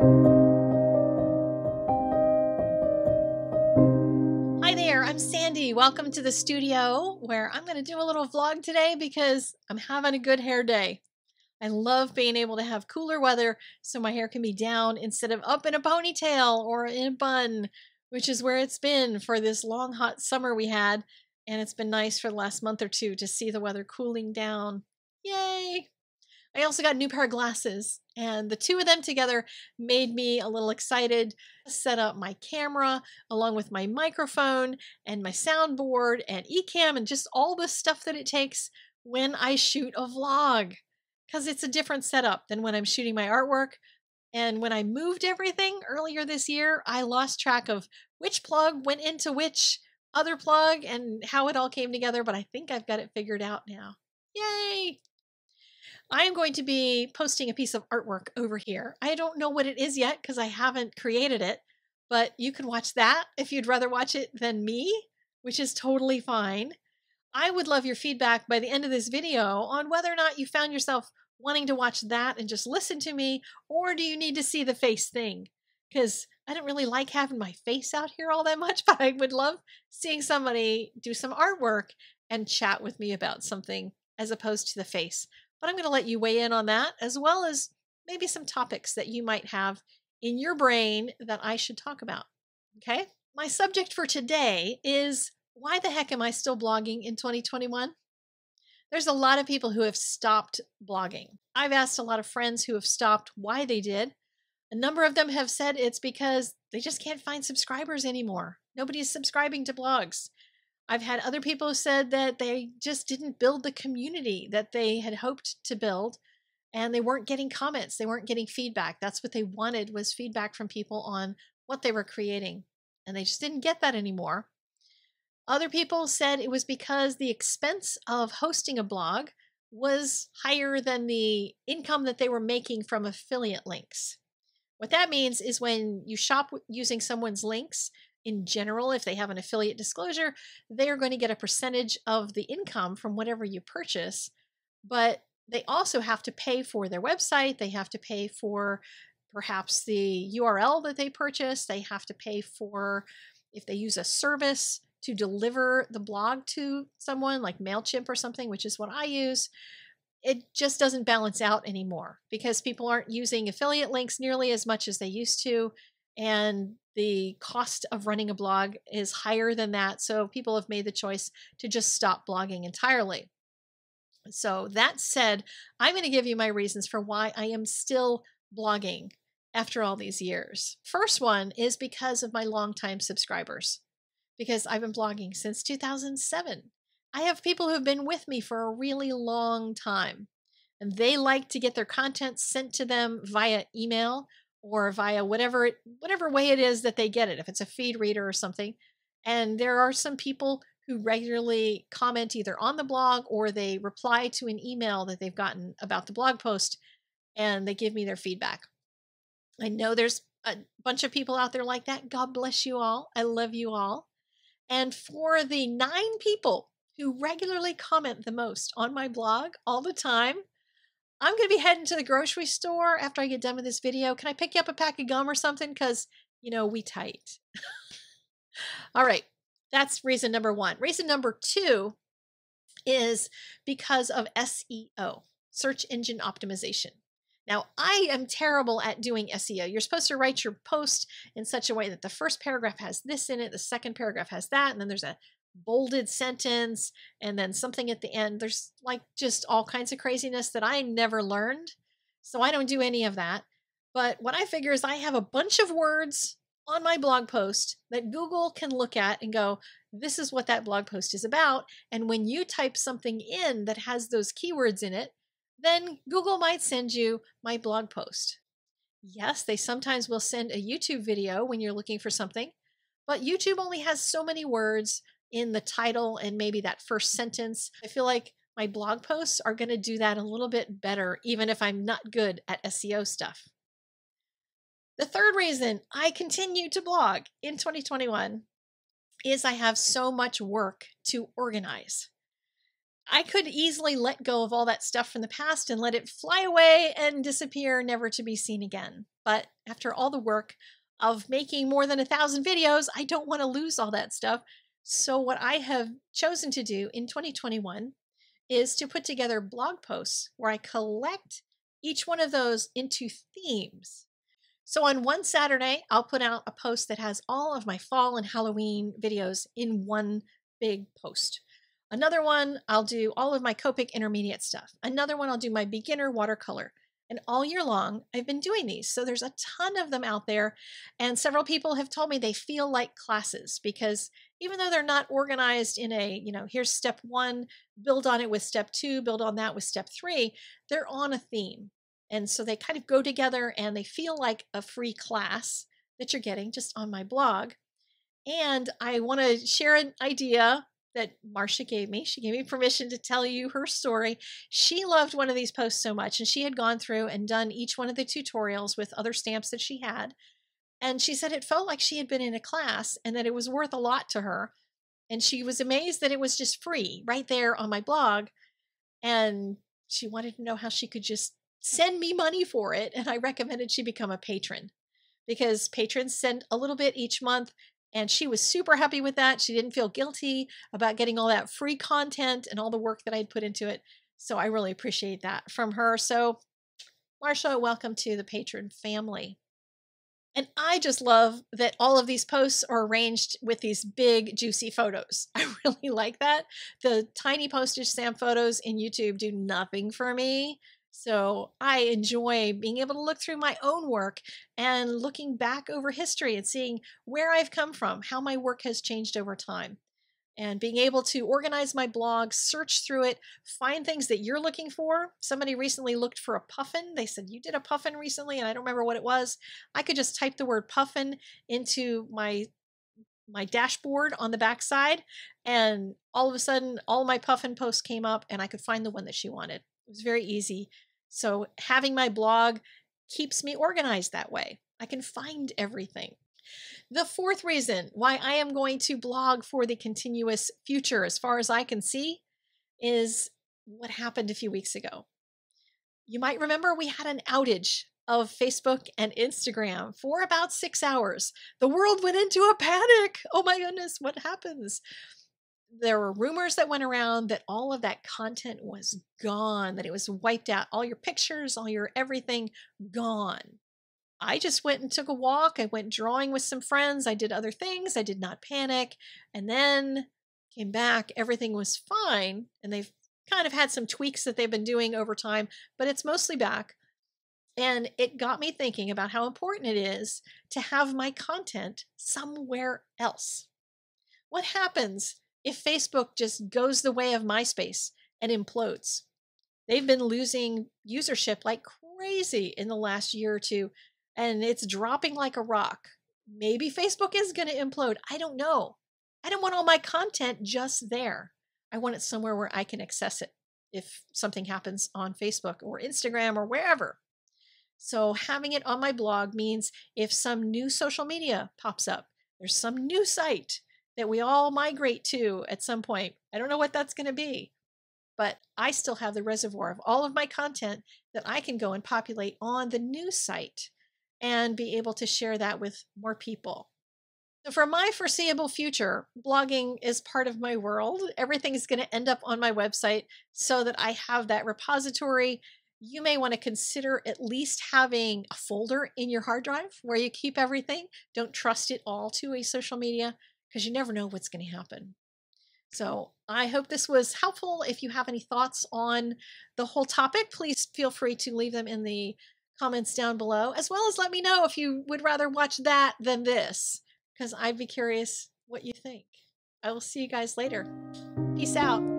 Hi there, I'm Sandy. Welcome to the studio where I'm going to do a little vlog today because I'm having a good hair day. I love being able to have cooler weather so my hair can be down instead of up in a ponytail or in a bun, which is where it's been for this long hot summer we had. And it's been nice for the last month or two to see the weather cooling down. Yay! I also got a new pair of glasses, and the two of them together made me a little excited. Set up my camera along with my microphone and my soundboard and eCamm and just all the stuff that it takes when I shoot a vlog. Because it's a different setup than when I'm shooting my artwork. And when I moved everything earlier this year, I lost track of which plug went into which other plug and how it all came together, but I think I've got it figured out now. Yay! I am going to be posting a piece of artwork over here. I don't know what it is yet because I haven't created it, but you can watch that if you'd rather watch it than me, which is totally fine. I would love your feedback by the end of this video on whether or not you found yourself wanting to watch that and just listen to me, or do you need to see the face thing? Because I don't really like having my face out here all that much, but I would love seeing somebody do some artwork and chat with me about something as opposed to the face. But I'm going to let you weigh in on that as well as maybe some topics that you might have in your brain that I should talk about. Okay? My subject for today is why the heck am I still blogging in 2021? There's a lot of people who have stopped blogging. I've asked a lot of friends who have stopped why they did. A number of them have said it's because they just can't find subscribers anymore. Nobody is subscribing to blogs. I've had other people said that they just didn't build the community that they had hoped to build and they weren't getting comments, they weren't getting feedback. That's what they wanted was feedback from people on what they were creating. And they just didn't get that anymore. Other people said it was because the expense of hosting a blog was higher than the income that they were making from affiliate links. What that means is when you shop using someone's links, in general, if they have an affiliate disclosure, they are going to get a percentage of the income from whatever you purchase. But they also have to pay for their website, they have to pay for perhaps the URL that they purchase, they have to pay for if they use a service to deliver the blog to someone like MailChimp or something, which is what I use. It just doesn't balance out anymore because people aren't using affiliate links nearly as much as they used to. And the cost of running a blog is higher than that. So people have made the choice to just stop blogging entirely. So, that said, I'm going to give you my reasons for why I am still blogging after all these years. First one is because of my longtime subscribers, because I've been blogging since 2007. I have people who've been with me for a really long time, and they like to get their content sent to them via email or via whatever it whatever way it is that they get it if it's a feed reader or something and there are some people who regularly comment either on the blog or they reply to an email that they've gotten about the blog post and they give me their feedback. I know there's a bunch of people out there like that. God bless you all. I love you all. And for the nine people who regularly comment the most on my blog all the time I'm going to be heading to the grocery store after I get done with this video. Can I pick you up a pack of gum or something? Because, you know, we tight. All right. That's reason number one. Reason number two is because of SEO, search engine optimization. Now, I am terrible at doing SEO. You're supposed to write your post in such a way that the first paragraph has this in it, the second paragraph has that, and then there's a bolded sentence and then something at the end. There's like just all kinds of craziness that I never learned. So I don't do any of that. But what I figure is I have a bunch of words on my blog post that Google can look at and go, this is what that blog post is about. And when you type something in that has those keywords in it, then Google might send you my blog post. Yes, they sometimes will send a YouTube video when you're looking for something, but YouTube only has so many words in the title and maybe that first sentence. I feel like my blog posts are going to do that a little bit better, even if I'm not good at SEO stuff. The third reason I continue to blog in 2021 is I have so much work to organize. I could easily let go of all that stuff from the past and let it fly away and disappear, never to be seen again. But after all the work of making more than a thousand videos, I don't want to lose all that stuff. So, what I have chosen to do in 2021 is to put together blog posts where I collect each one of those into themes. So, on one Saturday, I'll put out a post that has all of my fall and Halloween videos in one big post. Another one, I'll do all of my Copic intermediate stuff. Another one, I'll do my beginner watercolor. And all year long, I've been doing these. So there's a ton of them out there. And several people have told me they feel like classes because even though they're not organized in a, you know, here's step one, build on it with step two, build on that with step three, they're on a theme. And so they kind of go together and they feel like a free class that you're getting just on my blog. And I want to share an idea that Marcia gave me. She gave me permission to tell you her story. She loved one of these posts so much, and she had gone through and done each one of the tutorials with other stamps that she had. And she said it felt like she had been in a class and that it was worth a lot to her. And she was amazed that it was just free right there on my blog. And she wanted to know how she could just send me money for it. And I recommended she become a patron because patrons send a little bit each month and she was super happy with that. She didn't feel guilty about getting all that free content and all the work that I'd put into it. So I really appreciate that from her. So, Marsha, welcome to the patron family. And I just love that all of these posts are arranged with these big, juicy photos. I really like that. The tiny postage stamp photos in YouTube do nothing for me. So I enjoy being able to look through my own work and looking back over history and seeing where I've come from, how my work has changed over time. And being able to organize my blog, search through it, find things that you're looking for. Somebody recently looked for a puffin. They said, You did a puffin recently, and I don't remember what it was. I could just type the word puffin into my my dashboard on the backside, and all of a sudden all my puffin posts came up and I could find the one that she wanted. It was very easy so having my blog keeps me organized that way. I can find everything. The fourth reason why I am going to blog for the continuous future, as far as I can see, is what happened a few weeks ago. You might remember we had an outage of Facebook and Instagram for about six hours. The world went into a panic. Oh my goodness, what happens? There were rumors that went around that all of that content was gone, that it was wiped out. All your pictures, all your everything gone. I just went and took a walk. I went drawing with some friends. I did other things. I did not panic. And then came back. Everything was fine. And they've kind of had some tweaks that they've been doing over time, but it's mostly back. And it got me thinking about how important it is to have my content somewhere else. What happens if Facebook just goes the way of MySpace and implodes. They've been losing usership like crazy in the last year or two, and it's dropping like a rock. Maybe Facebook is going to implode. I don't know. I don't want all my content just there. I want it somewhere where I can access it if something happens on Facebook or Instagram or wherever. So, having it on my blog means if some new social media pops up, there's some new site that we all migrate to at some point. I don't know what that's going to be, but I still have the reservoir of all of my content that I can go and populate on the new site and be able to share that with more people. So for my foreseeable future, blogging is part of my world. Everything is going to end up on my website so that I have that repository. You may want to consider at least having a folder in your hard drive where you keep everything. Don't trust it all to a social media because you never know what's going to happen. So I hope this was helpful. If you have any thoughts on the whole topic, please feel free to leave them in the comments down below, as well as let me know if you would rather watch that than this, because I'd be curious what you think. I will see you guys later. Peace out.